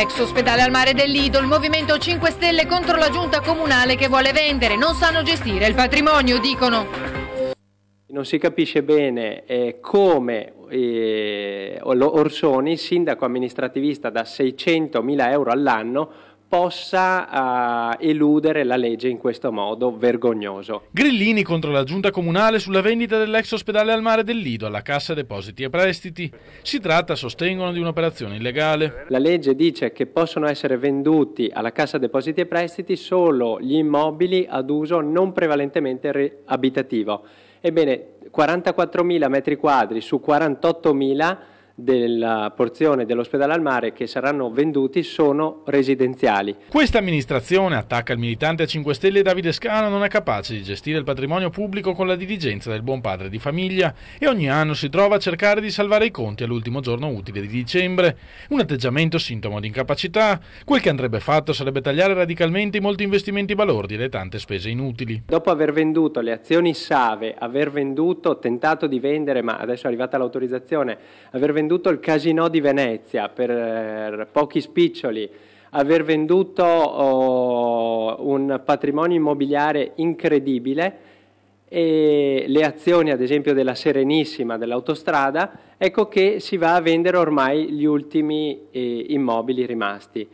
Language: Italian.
Ex ospedale al mare del Lido, il Movimento 5 Stelle contro la giunta comunale che vuole vendere, non sanno gestire il patrimonio, dicono. Non si capisce bene eh, come eh, Orsoni, sindaco amministrativista da 600 mila euro all'anno, possa uh, eludere la legge in questo modo vergognoso. Grillini contro la giunta comunale sulla vendita dell'ex ospedale al mare del Lido alla Cassa Depositi e Prestiti. Si tratta, sostengono, di un'operazione illegale. La legge dice che possono essere venduti alla Cassa Depositi e Prestiti solo gli immobili ad uso non prevalentemente abitativo. Ebbene, 44.000 metri quadri su 48.000 della porzione dell'ospedale al mare che saranno venduti sono residenziali. Questa amministrazione, attacca il militante a 5 Stelle Davide Scano, non è capace di gestire il patrimonio pubblico con la diligenza del buon padre di famiglia e ogni anno si trova a cercare di salvare i conti all'ultimo giorno utile di dicembre. Un atteggiamento sintomo di incapacità. Quel che andrebbe fatto sarebbe tagliare radicalmente i molti investimenti balordi e le tante spese inutili. Dopo aver venduto le azioni Save, aver venduto, tentato di vendere, ma adesso è arrivata l'autorizzazione, aver venduto venduto il casino di Venezia per eh, pochi spiccioli, aver venduto oh, un patrimonio immobiliare incredibile e le azioni ad esempio della Serenissima dell'autostrada, ecco che si va a vendere ormai gli ultimi eh, immobili rimasti.